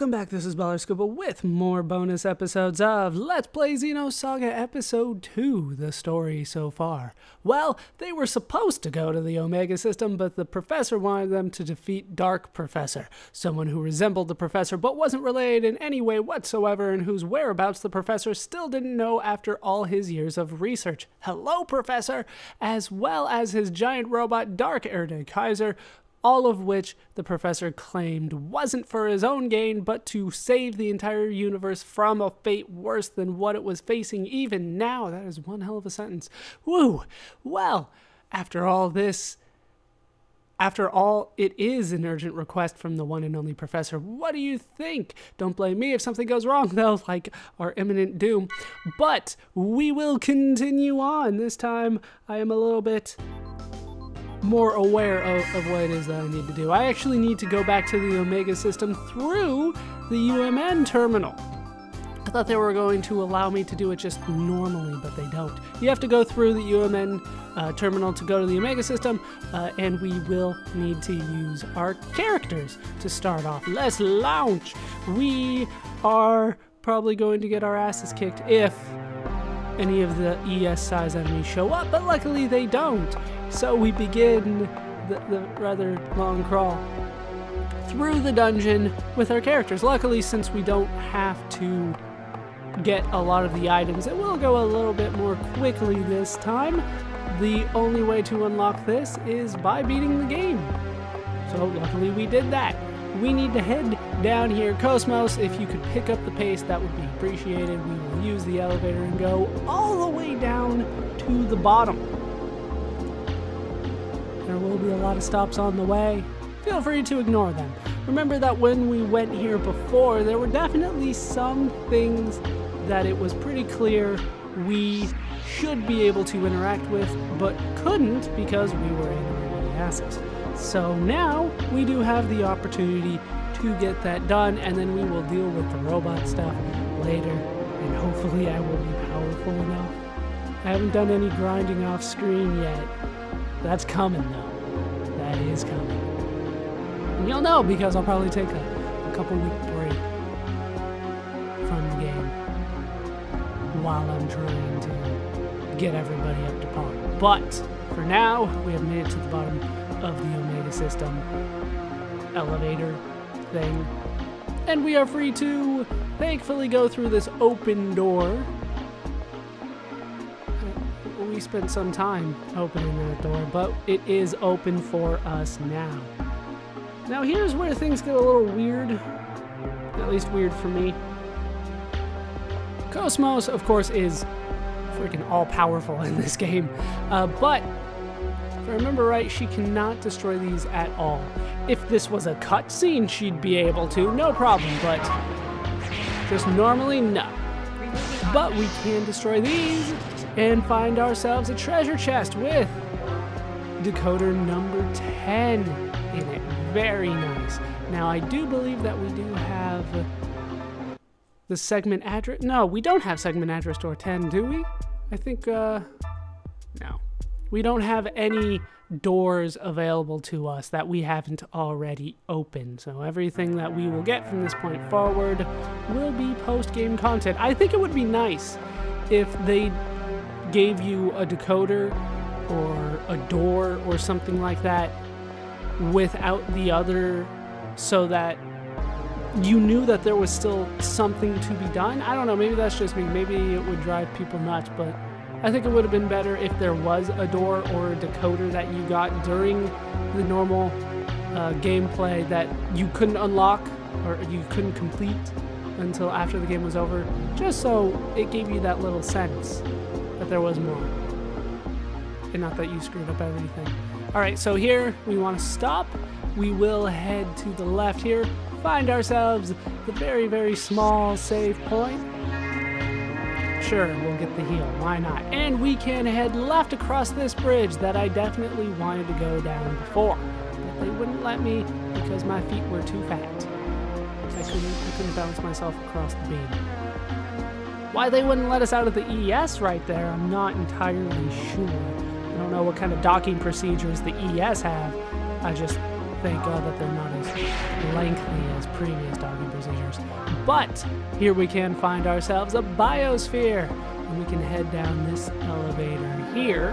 Welcome back, this is Baller Scuba with more bonus episodes of Let's Play Xenosaga Episode 2, the story so far. Well, they were supposed to go to the Omega system, but the professor wanted them to defeat Dark Professor, someone who resembled the professor but wasn't related in any way whatsoever and whose whereabouts the professor still didn't know after all his years of research. Hello, Professor! As well as his giant robot Dark Erde Kaiser, all of which the professor claimed wasn't for his own gain, but to save the entire universe from a fate worse than what it was facing even now. That is one hell of a sentence. Woo! Well, after all this, after all, it is an urgent request from the one and only professor. What do you think? Don't blame me if something goes wrong, though, like our imminent doom. But we will continue on. This time, I am a little bit more aware of, of what it is that I need to do. I actually need to go back to the Omega system through the UMN terminal. I thought they were going to allow me to do it just normally, but they don't. You have to go through the UMN uh, terminal to go to the Omega system, uh, and we will need to use our characters to start off. Let's launch! We are probably going to get our asses kicked if any of the ES size enemies show up, but luckily they don't. So we begin the, the rather long crawl through the dungeon with our characters. Luckily, since we don't have to get a lot of the items, it will go a little bit more quickly this time. The only way to unlock this is by beating the game. So luckily we did that. We need to head down here. Cosmos, if you could pick up the pace, that would be appreciated. We will use the elevator and go all the way down to the bottom. There will be a lot of stops on the way. Feel free to ignore them. Remember that when we went here before, there were definitely some things that it was pretty clear we should be able to interact with, but couldn't because we were in our ESs. So now we do have the opportunity to get that done, and then we will deal with the robot stuff later, and hopefully I will be powerful enough. I haven't done any grinding off screen yet. That's coming though. That is coming. And you'll know because I'll probably take a, a couple week break from the game while I'm trying to get everybody up to par. But for now, we have made it to the bottom of the Omega system elevator thing. And we are free to thankfully go through this open door we spent some time opening that door, but it is open for us now. Now here's where things get a little weird, at least weird for me. Cosmos, of course, is freaking all-powerful in this game, uh, but if I remember right, she cannot destroy these at all. If this was a cutscene, she'd be able to, no problem, but just normally, no. But we can destroy these, and find ourselves a treasure chest with decoder number 10 in it. Very nice. Now, I do believe that we do have the segment address. No, we don't have segment address door 10, do we? I think, uh, no. We don't have any doors available to us that we haven't already opened. So everything that we will get from this point forward will be post-game content. I think it would be nice if they gave you a decoder or a door or something like that without the other so that you knew that there was still something to be done. I don't know, maybe that's just me. Maybe it would drive people nuts, but I think it would have been better if there was a door or a decoder that you got during the normal uh, gameplay that you couldn't unlock or you couldn't complete until after the game was over, just so it gave you that little sense that there was more. And not that you screwed up everything. Alright, so here we want to stop. We will head to the left here, find ourselves the very, very small save point. Sure, we'll get the heal, why not? And we can head left across this bridge that I definitely wanted to go down before. But they wouldn't let me because my feet were too fat. I couldn't, I couldn't myself across the beam. Why they wouldn't let us out of the ES right there, I'm not entirely sure. I don't know what kind of docking procedures the ES have. I just thank God oh, that they're not as lengthy as previous docking procedures. procedures. But here we can find ourselves a biosphere, and we can head down this elevator here,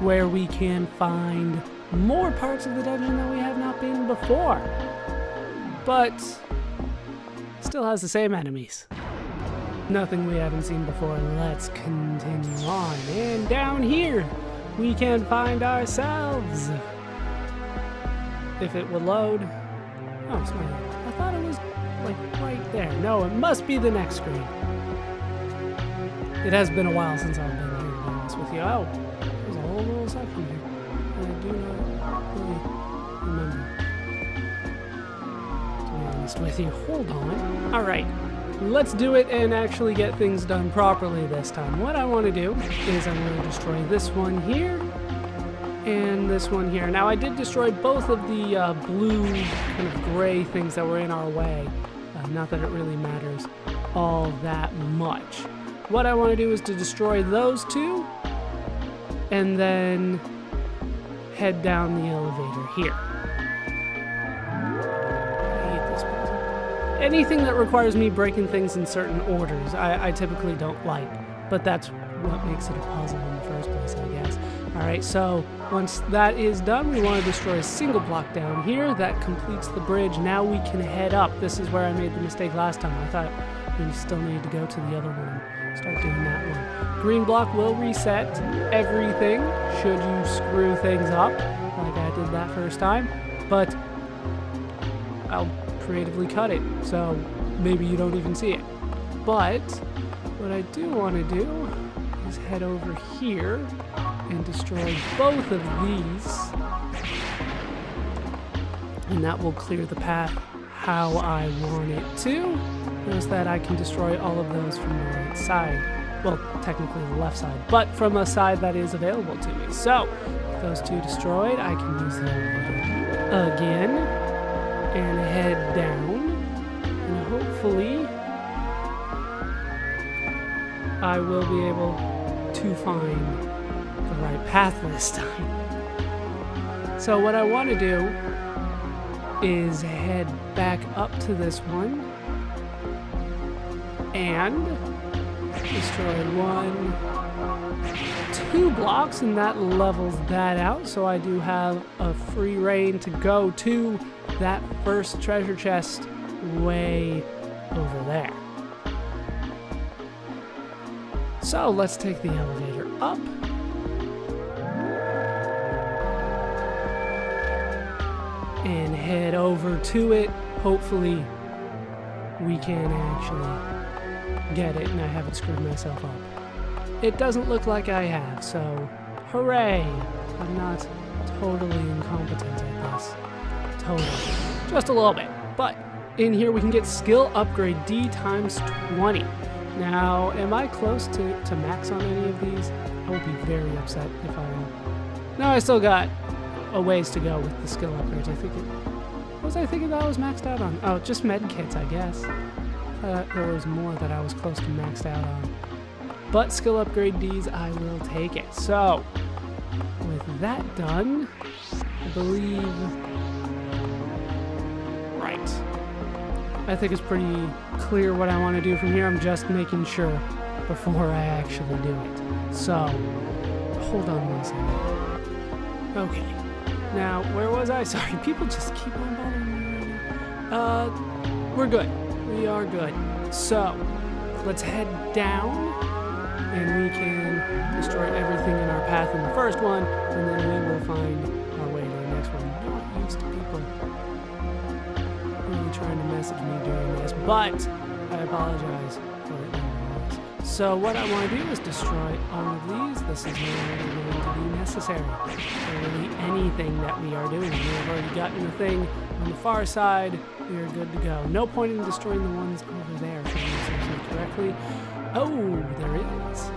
where we can find more parts of the dungeon that we have not been before. But still has the same enemies. Nothing we haven't seen before. Let's continue on. And down here, we can find ourselves. If it would load. Oh, it's not. I thought it was like right there. No, it must be the next screen. It has been a while since I've been here, to be honest with you. Oh, there's a whole little section here. I do not really remember. With you. Hold on. All right. Let's do it and actually get things done properly this time. What I want to do is I'm going to destroy this one here and this one here. Now I did destroy both of the uh, blue kind of gray things that were in our way. Uh, not that it really matters all that much. What I want to do is to destroy those two and then head down the elevator here. Anything that requires me breaking things in certain orders, I, I typically don't like. But that's what makes it a puzzle in the first place, I guess. Alright, so once that is done, we want to destroy a single block down here. That completes the bridge. Now we can head up. This is where I made the mistake last time. I thought we still needed to go to the other one start doing that one. Green block will reset everything should you screw things up, like I did that first time. But I'll creatively cut it, so maybe you don't even see it. But what I do want to do is head over here and destroy both of these. And that will clear the path how I want it to. Notice that I can destroy all of those from the right side. Well, technically the left side, but from a side that is available to me. So, with those two destroyed, I can use the again and head down. And hopefully, I will be able to find the right path this time. So, what I want to do is head back up to this one and destroy one, two blocks, and that levels that out. So I do have a free reign to go to that first treasure chest way over there. So let's take the elevator up. And head over to it. Hopefully, we can actually get it and I haven't screwed myself up. It doesn't look like I have, so hooray! I'm not totally incompetent at this. Totally. Just a little bit. But in here we can get skill upgrade D times 20. Now, am I close to, to max on any of these? I would be very upset if I am. No, I still got a ways to go with the skill upgrades. I think it... What was I thinking that I was maxed out on? Oh, just med kits, I guess. Uh, there was more that I was close to maxed out on. But skill upgrade Ds, I will take it. So, with that done, I believe I think it's pretty clear what I want to do from here. I'm just making sure before I actually do it. So, hold on one second. Okay. Now, where was I? Sorry, people just keep on bothering me. Uh, we're good. We are good. So, let's head down and we can destroy everything in our path in the first one, and then we will find trying to message me during this, but I apologize for it. So what I want to do is destroy all of these. This is no longer going to be necessary for really anything that we are doing. We have already gotten the thing on the far side. We are good to go. No point in destroying the ones over there, if I understand correctly. Oh, there is.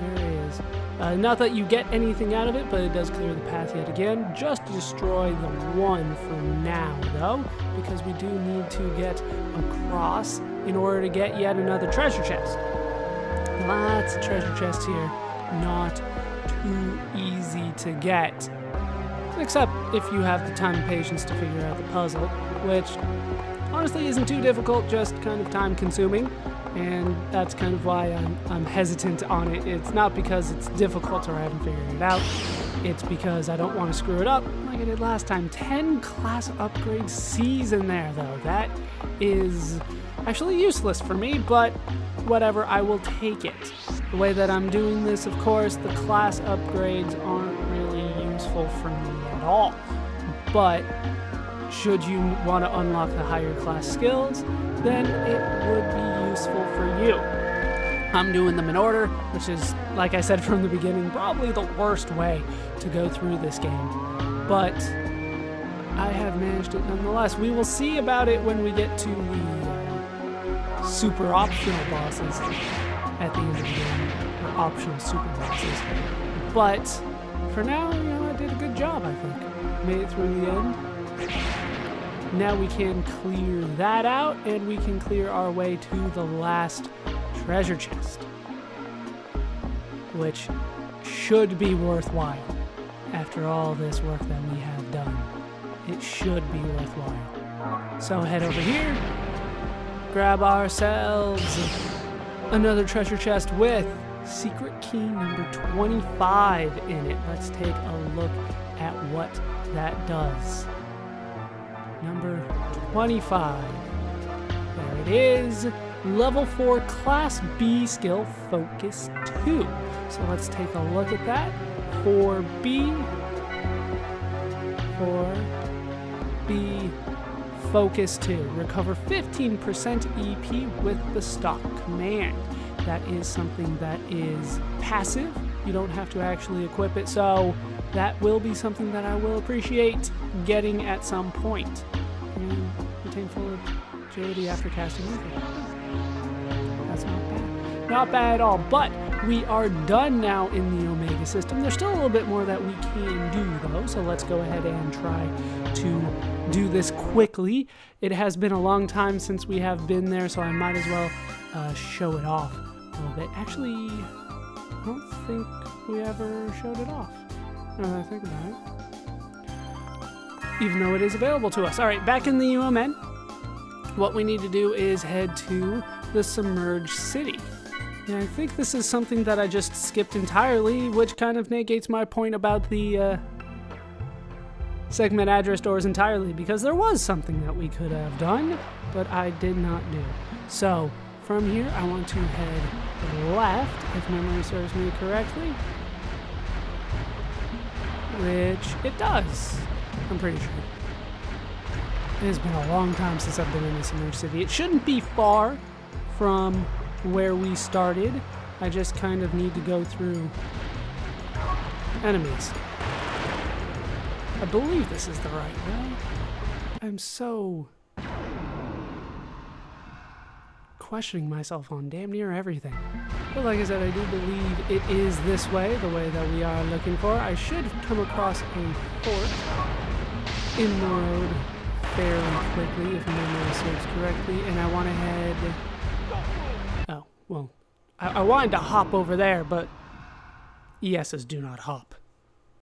There is. Uh, not that you get anything out of it, but it does clear the path yet again. Just destroy the one for now, though, because we do need to get across in order to get yet another treasure chest. Lots of treasure chests here. Not too easy to get. except if you have the time and patience to figure out the puzzle, which honestly isn't too difficult, just kind of time consuming. And that's kind of why I'm, I'm hesitant on it. It's not because it's difficult or I haven't figured it out. It's because I don't want to screw it up like I did last time. 10 class upgrade C's in there, though. That is actually useless for me, but whatever, I will take it. The way that I'm doing this, of course, the class upgrades aren't really useful for me at all. But should you want to unlock the higher class skills, then it would for you. I'm doing them in order, which is, like I said from the beginning, probably the worst way to go through this game. But I have managed it nonetheless. We will see about it when we get to the uh, super optional bosses at the end of the game, or optional super bosses. But for now, you know, I did a good job, I think. Made it through the end. Now we can clear that out, and we can clear our way to the last treasure chest. Which should be worthwhile after all this work that we have done. It should be worthwhile. So head over here, grab ourselves another treasure chest with secret key number 25 in it. Let's take a look at what that does. Number 25. There it is. Level 4 Class B skill Focus 2. So let's take a look at that. 4B. 4B Focus 2. Recover 15% EP with the stock command. That is something that is passive. You don't have to actually equip it, so that will be something that I will appreciate getting at some point. And retain full agility after casting. That's not bad. Not bad at all, but we are done now in the Omega system. There's still a little bit more that we can do, though, so let's go ahead and try to do this quickly. It has been a long time since we have been there, so I might as well uh, show it off a little bit. Actually, I don't think we ever showed it off. Now that I think about it. Even though it is available to us. All right, back in the UMN. What we need to do is head to the submerged city. And I think this is something that I just skipped entirely, which kind of negates my point about the uh, segment address doors entirely, because there was something that we could have done, but I did not do. So, from here, I want to head left, if memory serves me correctly. Which it does. I'm pretty sure. It has been a long time since I've been in this submerged city. It shouldn't be far from where we started. I just kind of need to go through enemies. I believe this is the right way. I'm so questioning myself on damn near everything. But like I said, I do believe it is this way, the way that we are looking for. I should come across a fork in the road fairly quickly, if memory serves correctly, and I want to head... Oh, well, I, I wanted to hop over there, but ESs do not hop.